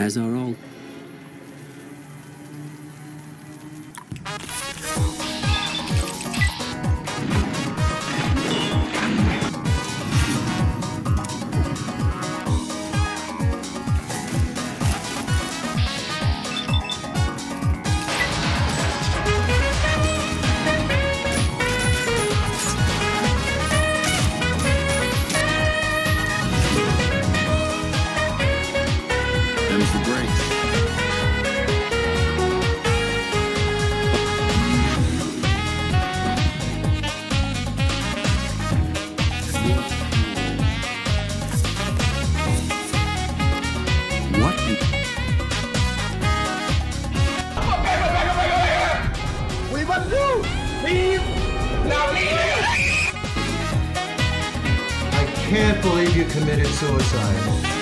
as are all. What? We must do. Leave. Now leave. I can't believe you committed suicide.